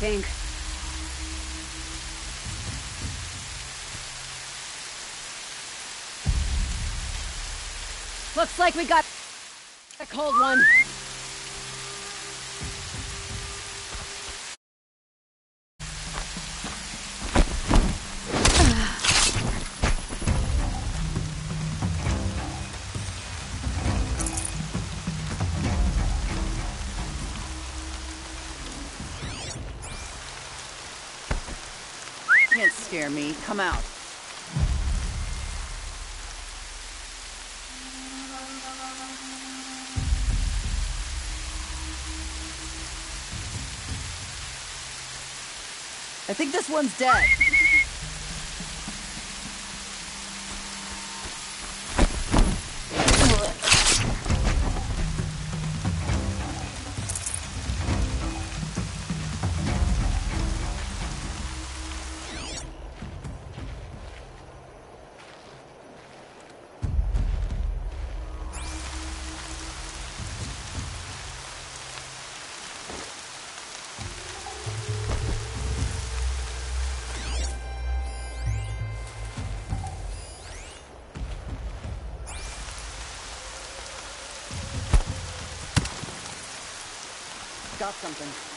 think. Looks like we got a cold one. Me. Come out. I think this one's dead. Got something.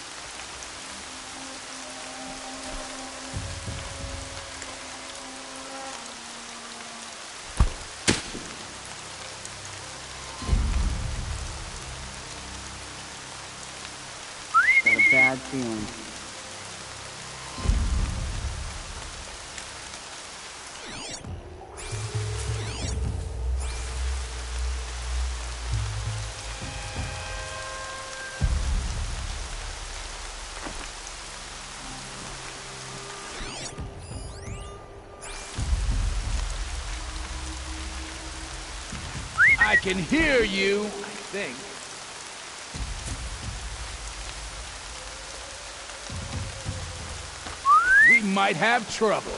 Can hear you, I think. We might have trouble.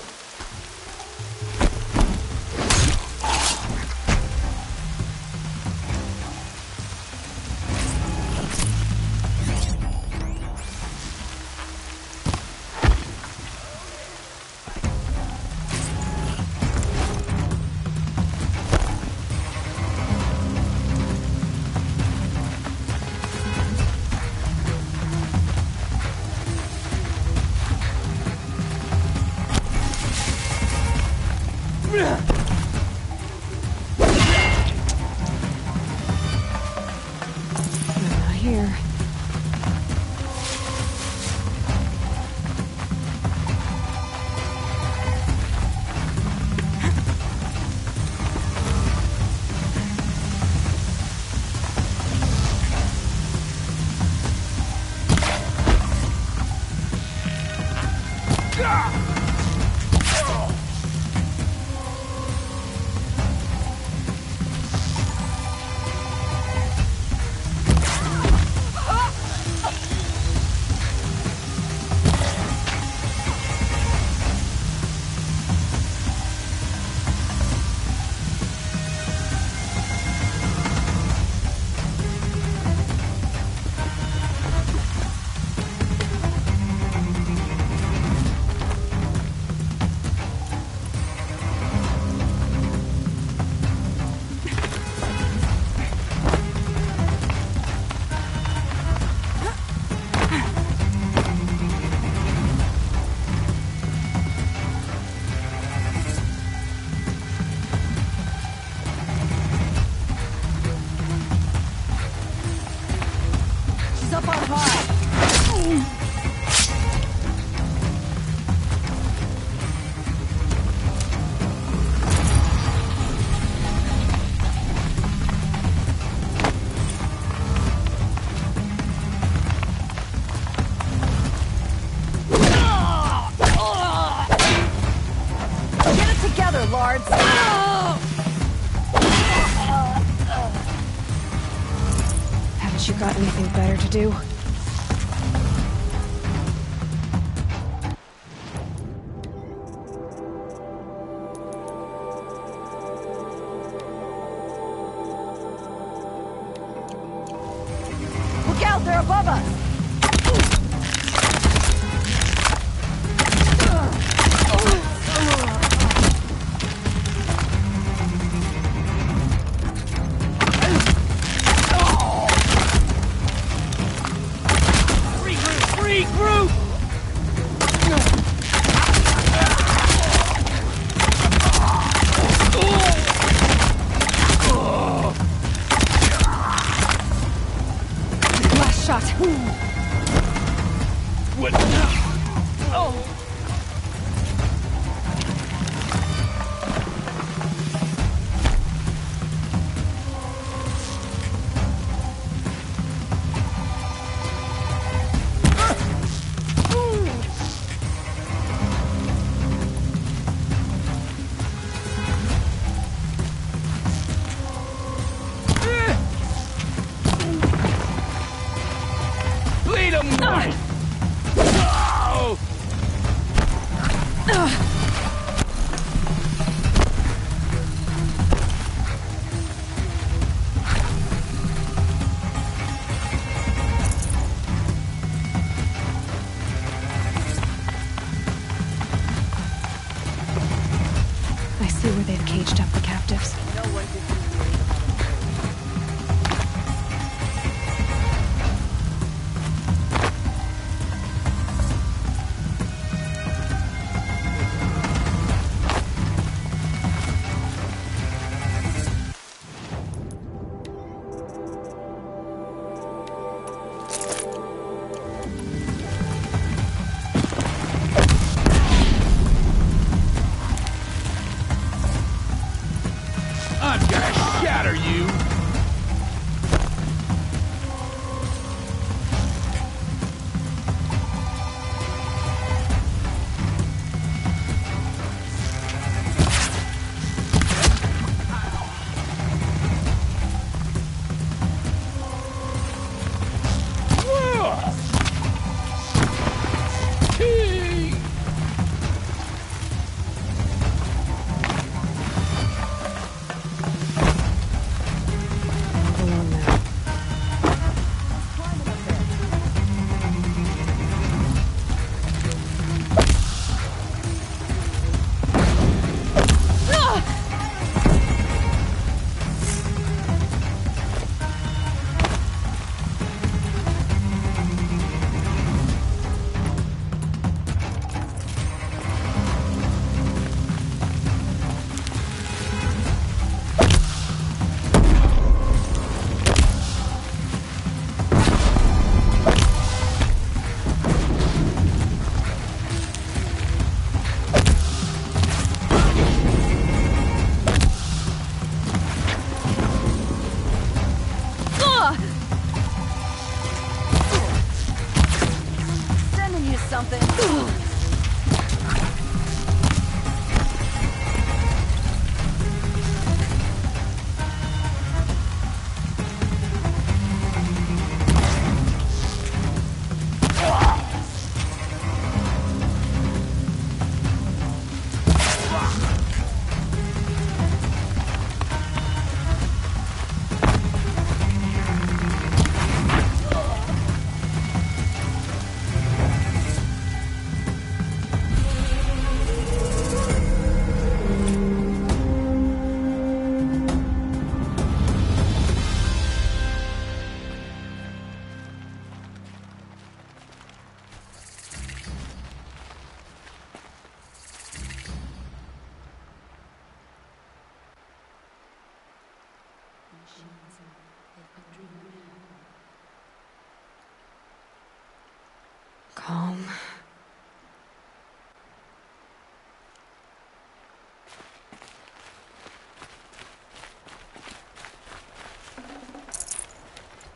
Calm.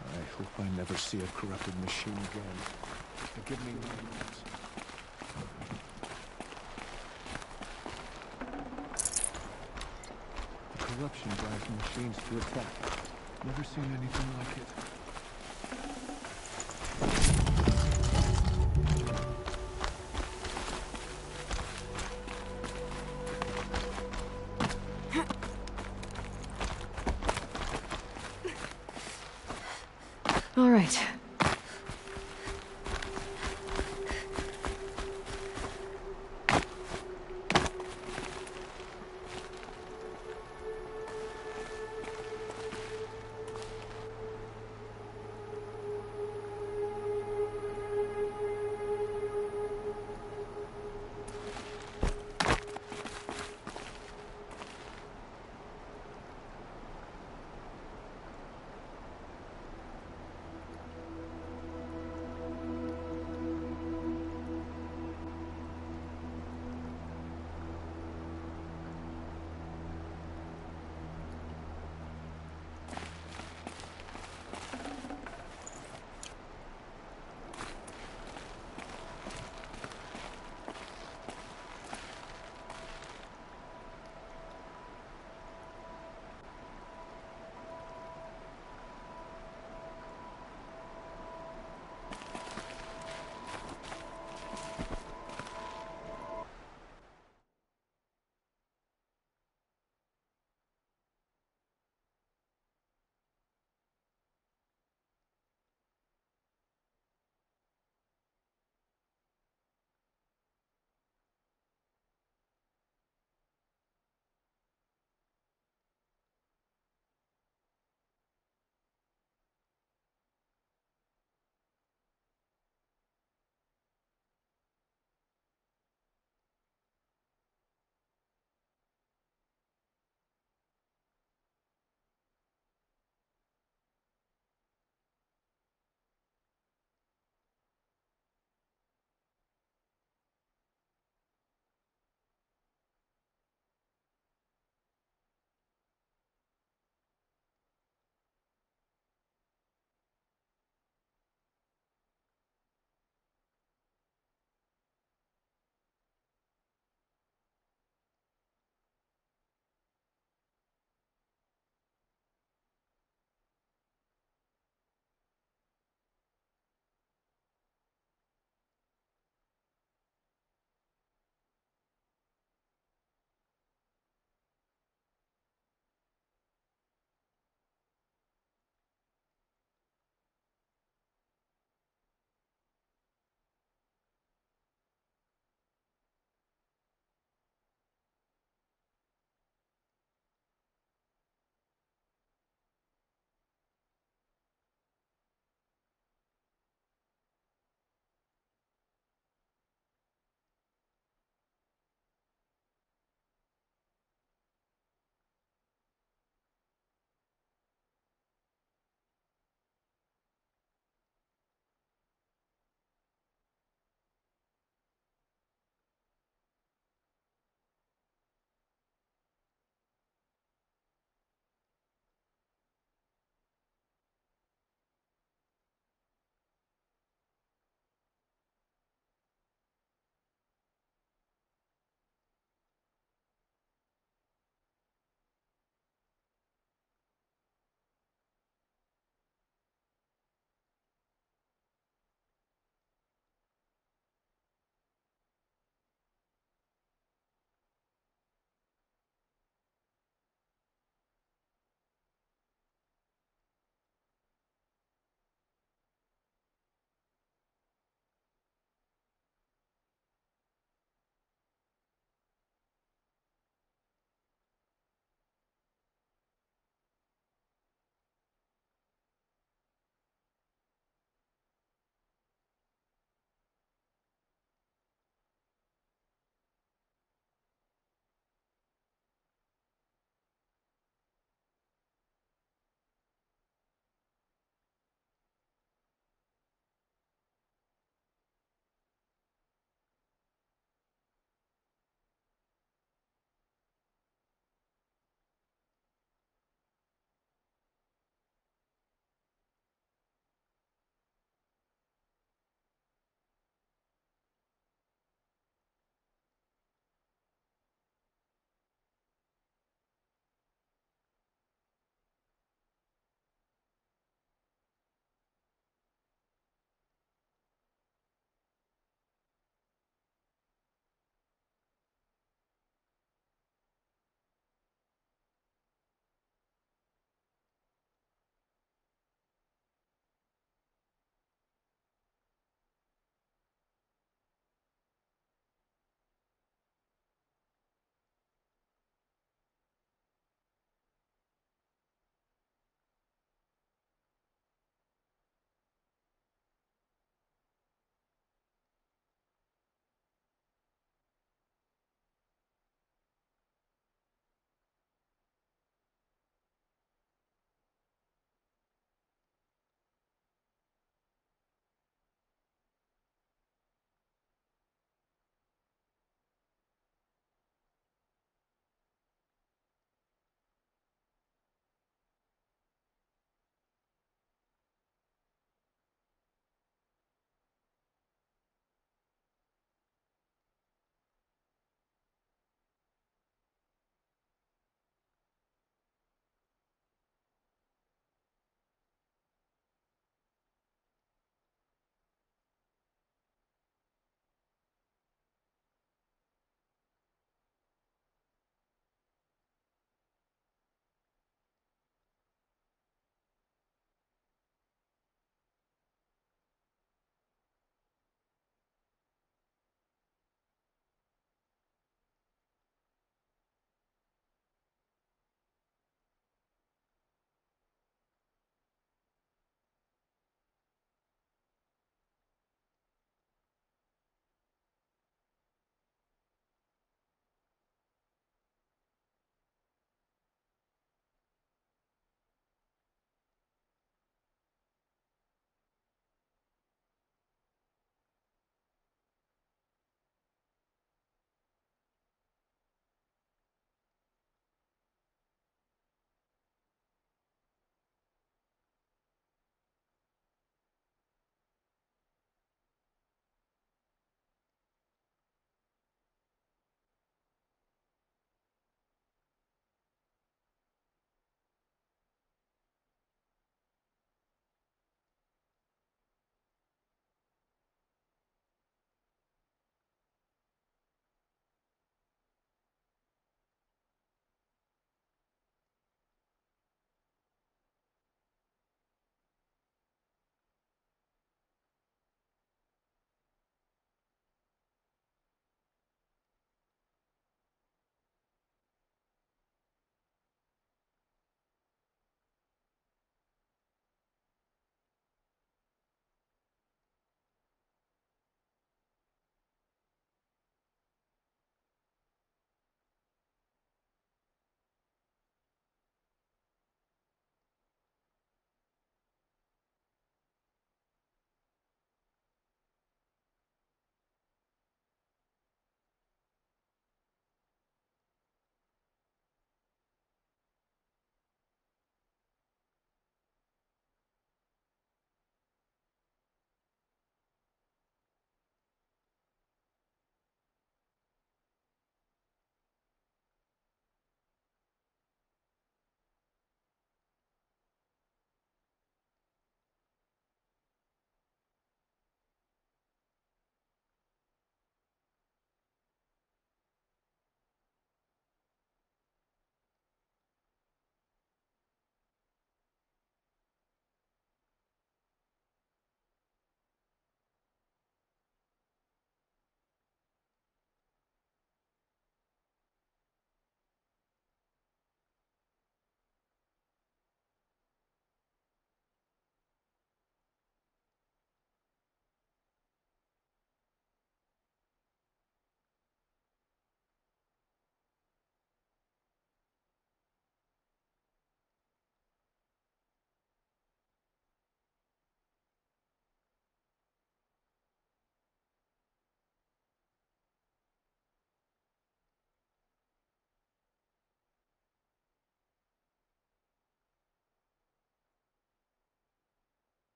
I hope I never see a corrupted machine again. Give me moments. The corruption drives machines to attack. Never seen anything like it.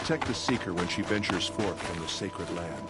Protect the Seeker when she ventures forth from the sacred land.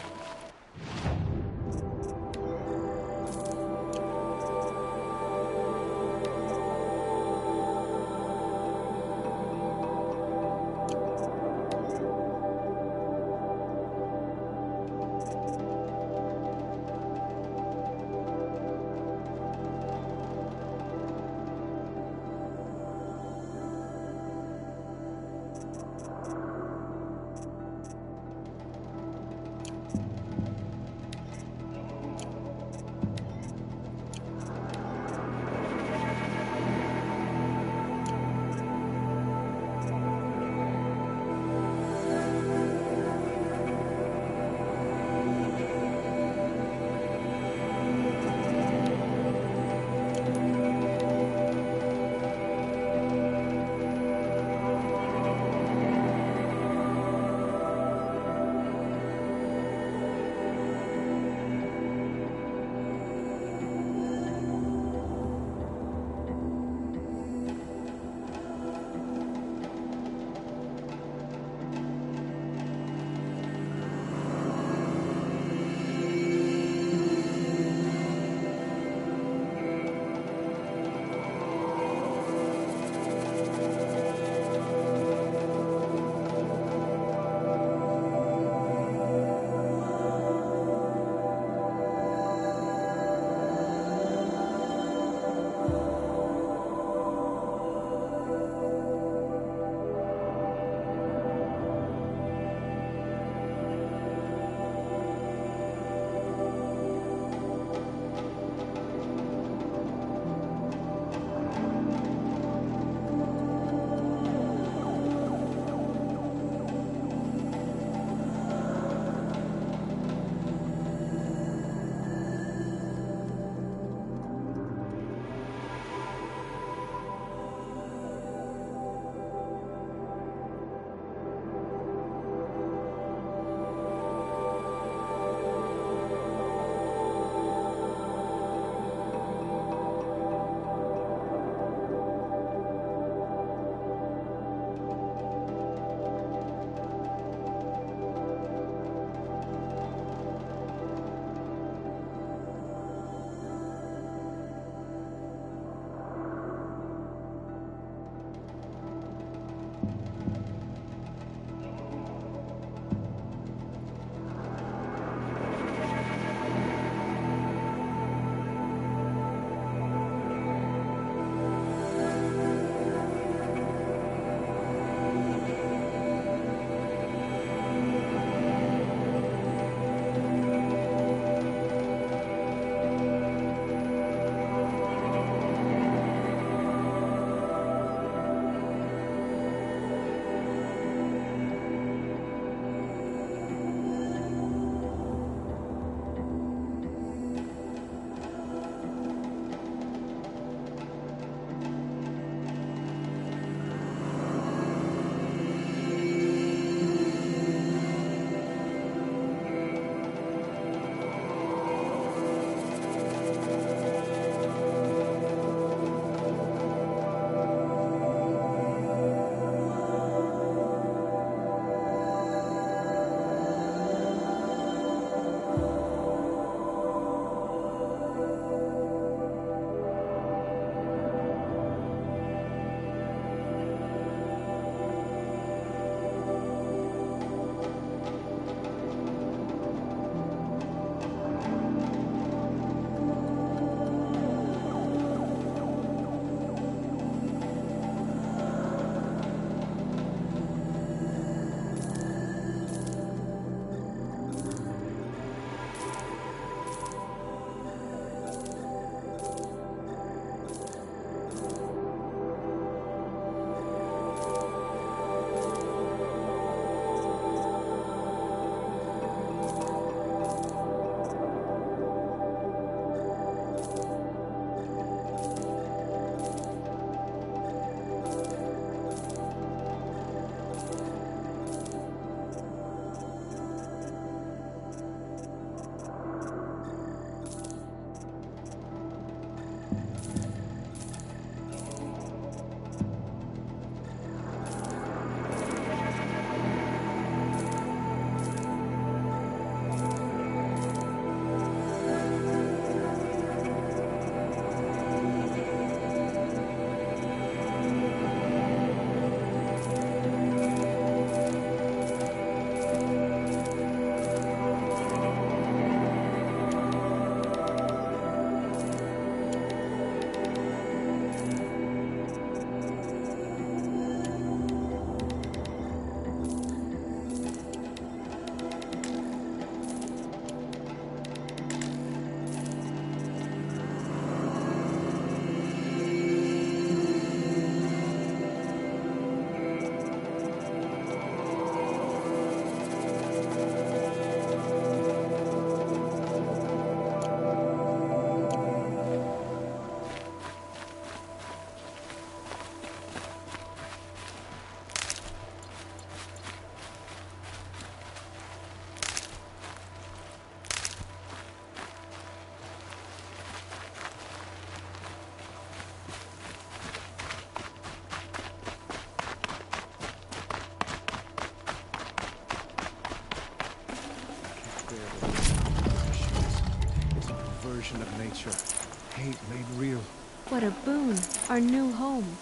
what a boon, our new home.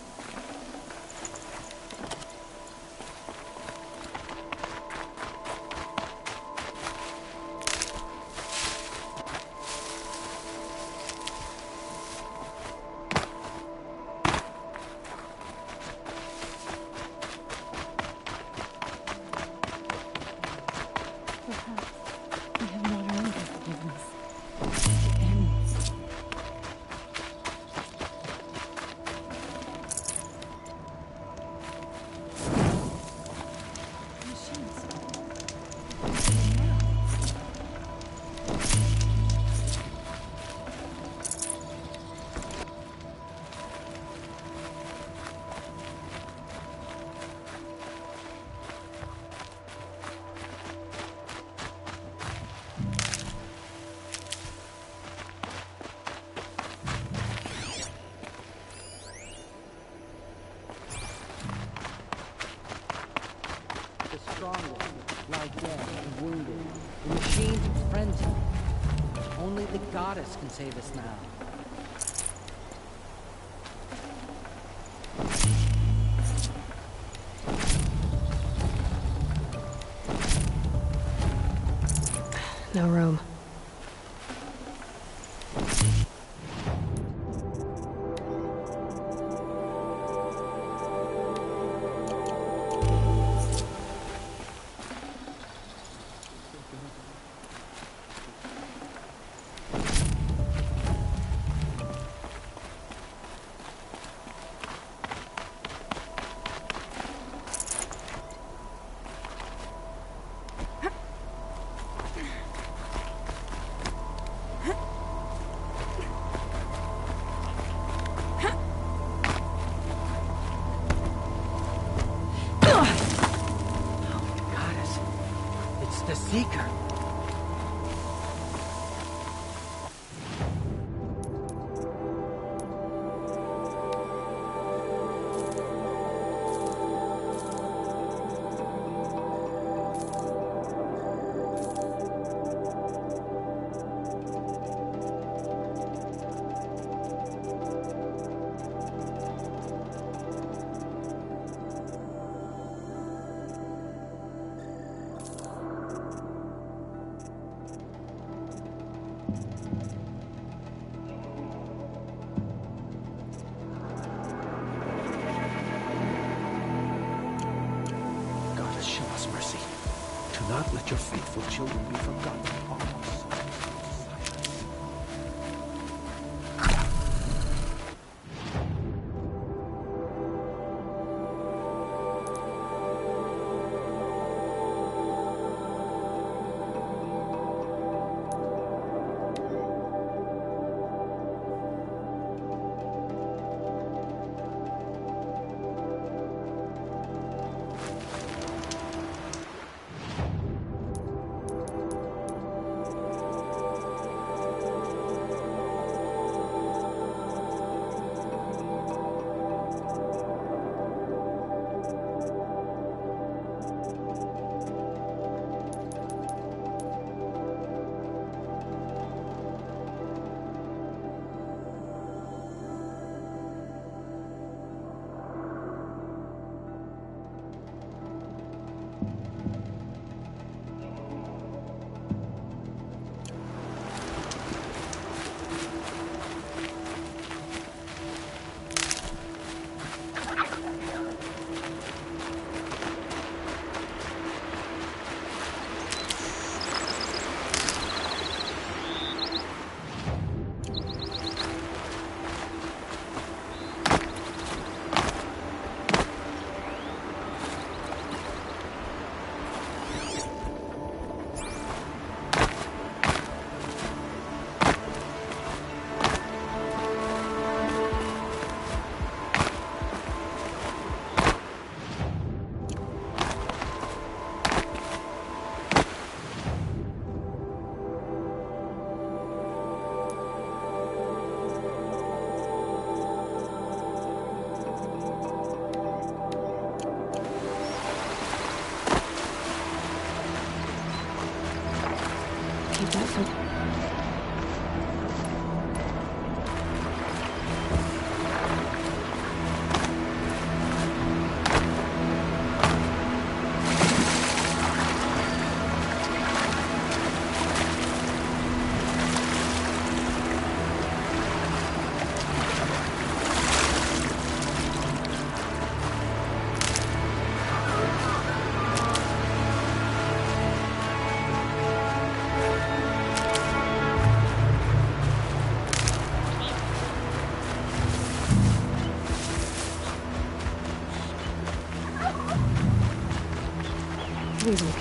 Only the goddess can save us now.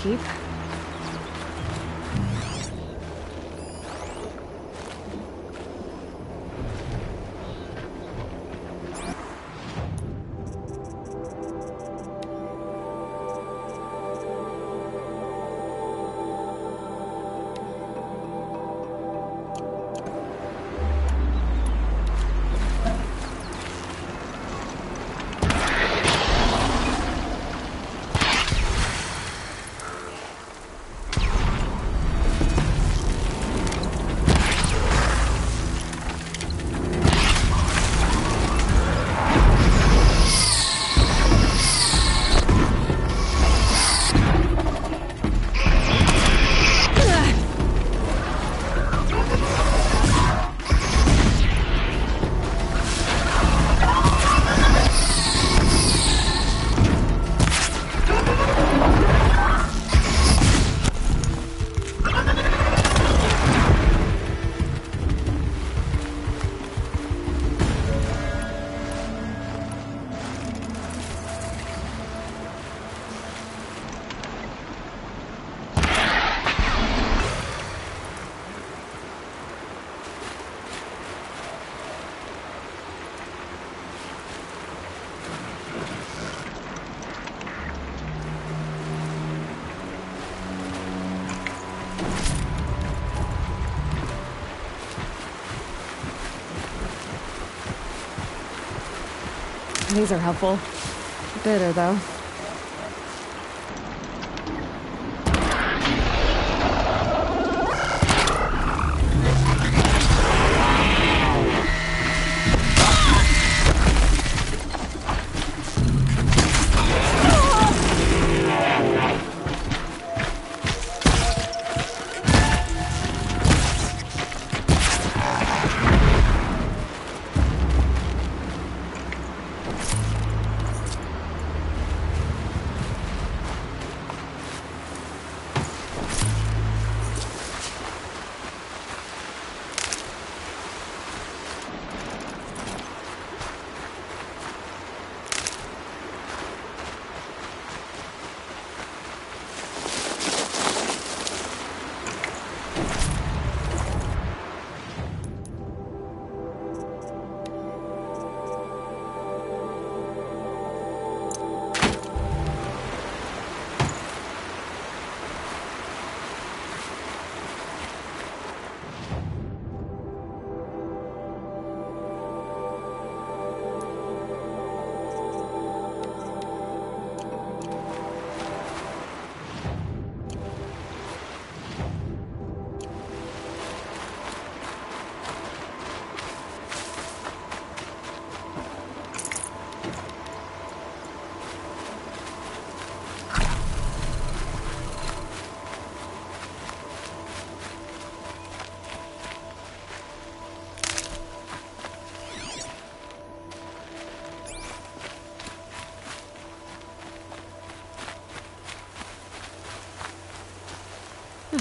These These are helpful. Bitter, though.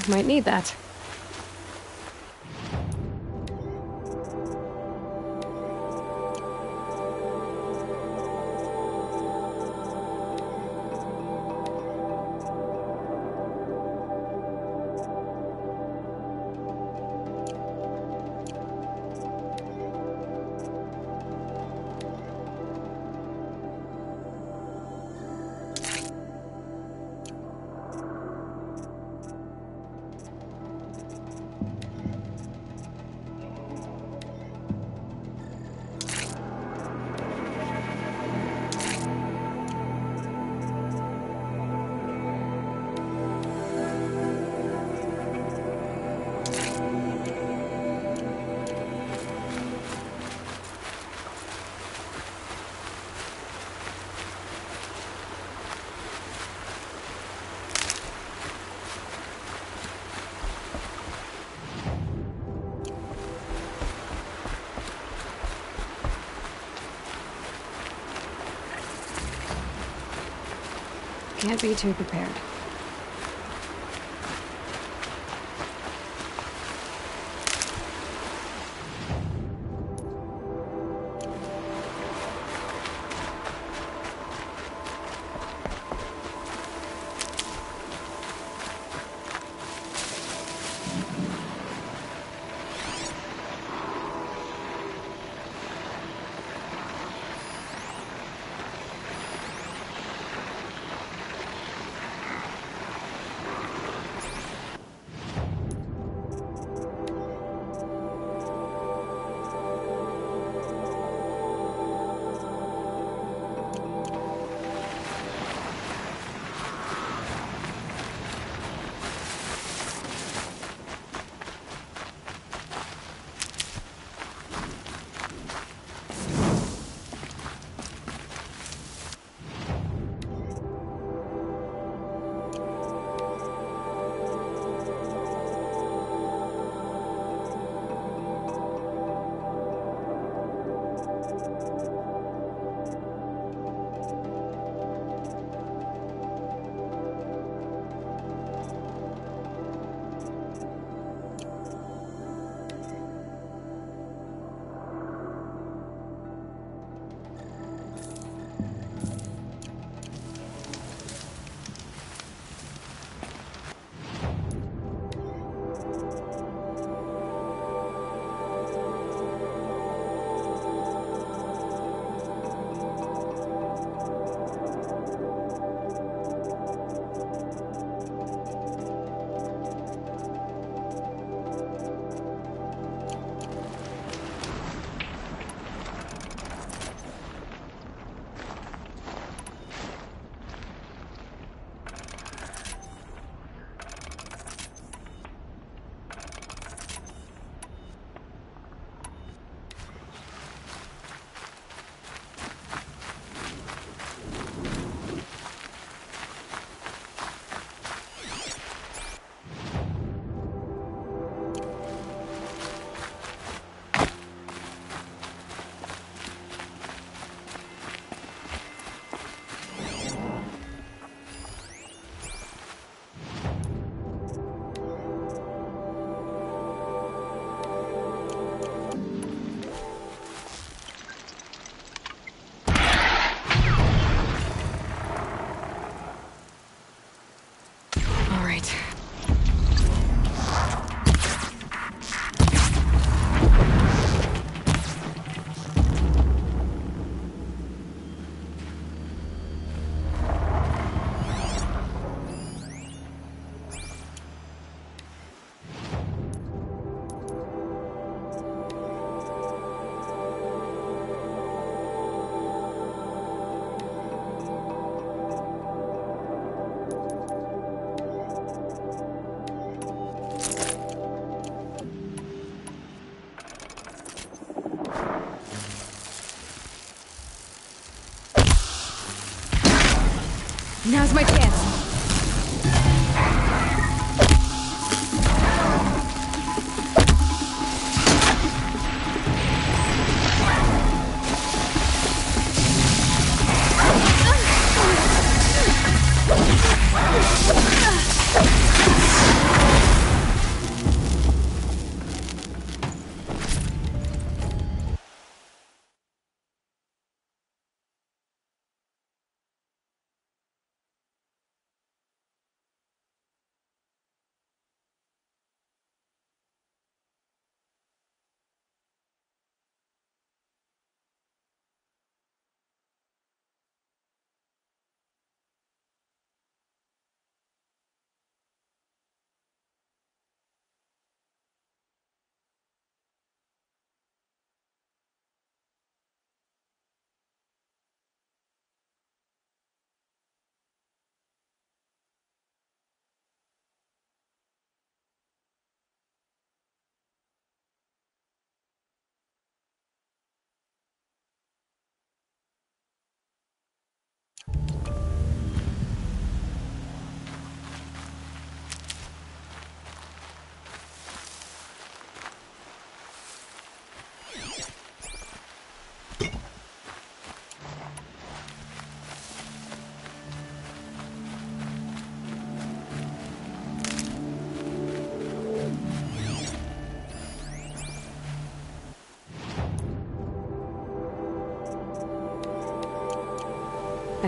Might need that. Can't be too prepared.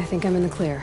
Think I'm in the clear.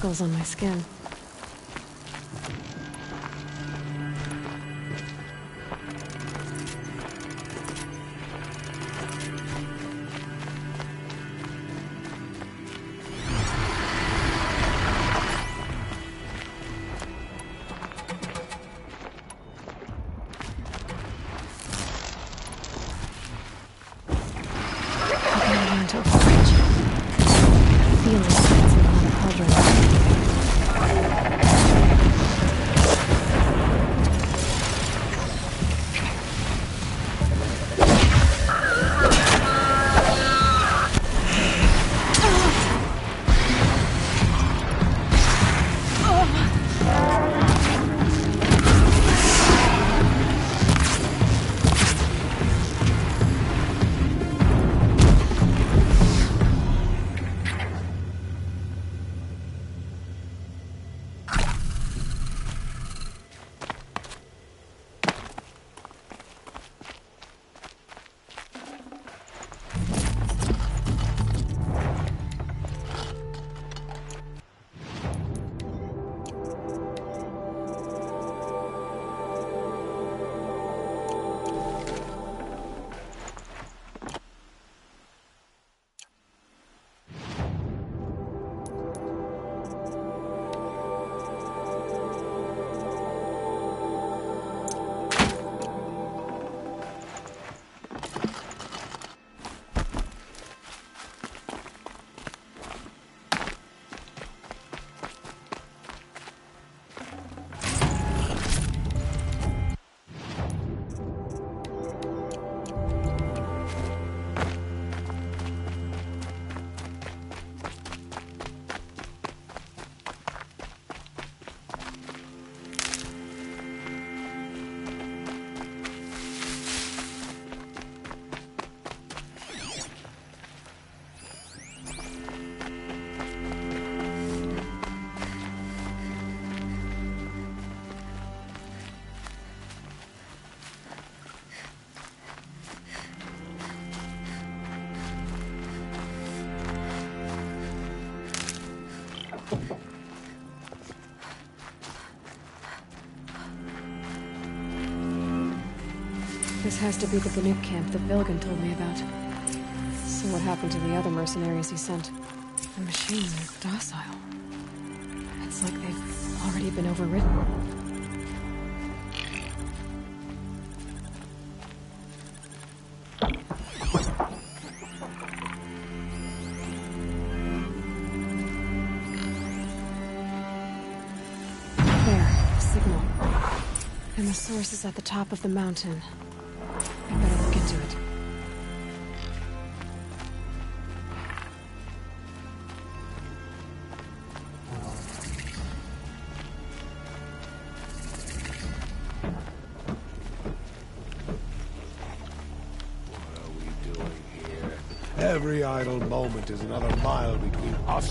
Prickles on my skin. Has to be the Banuk camp that Vilgan told me about. So what happened to the other mercenaries he sent? The machines are docile. It's like they've already been overridden. There, signal. And the source is at the top of the mountain.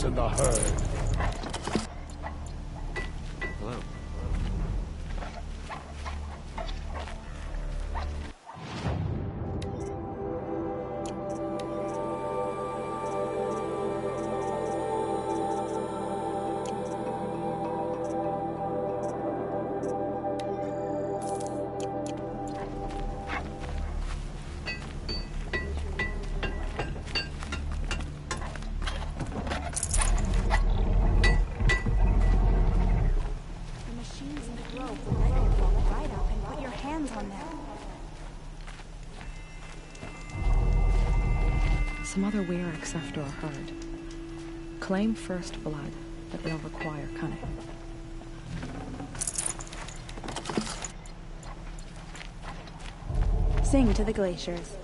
Us the herd. Claim first blood, but they'll require cunning. Sing to the glaciers.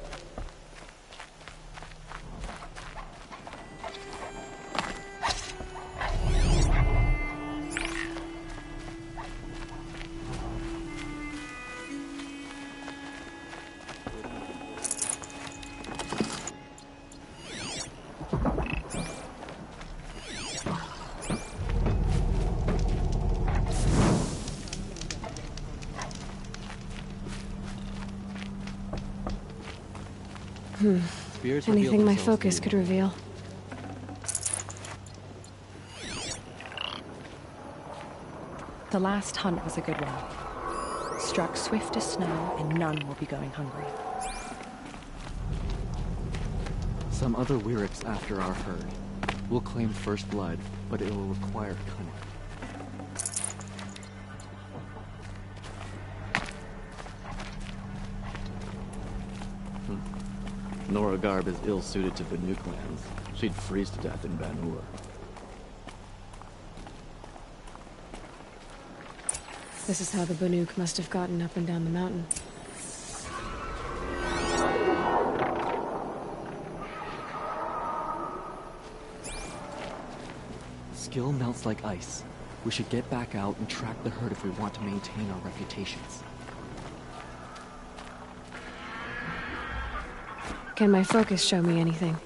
Hmm. Spirits Anything my focus could reveal. The last hunt was a good one. Struck swift as snow, and none will be going hungry. Some other Weraks after our herd. will claim first blood, but it will require cunning. Nora Garb is ill-suited to Banuk lands. She'd freeze to death in Banur. This is how the Banuk must have gotten up and down the mountain. Skill melts like ice. We should get back out and track the herd if we want to maintain our reputations. Can my focus show me anything?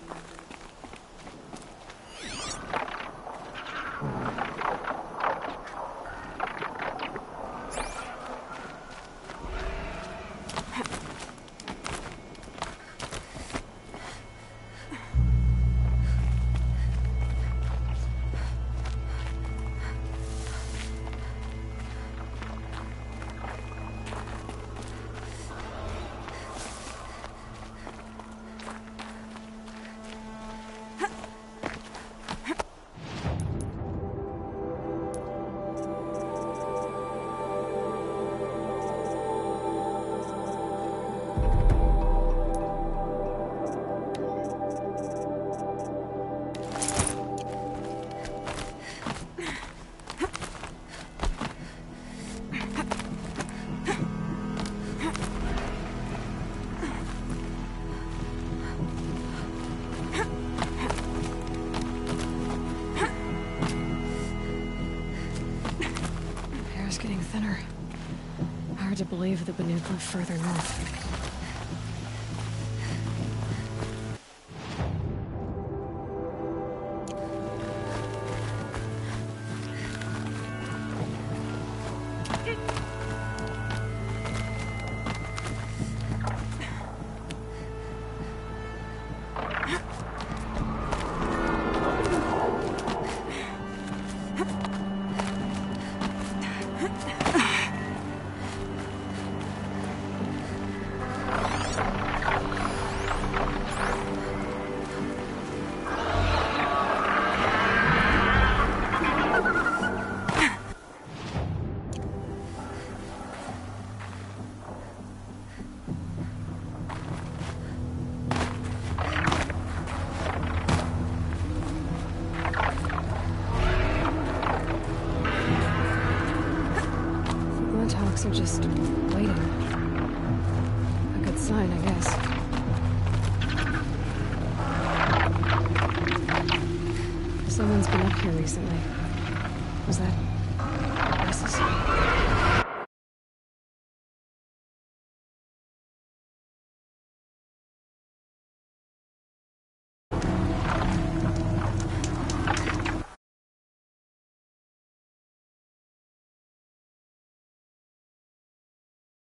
Believe the live further north.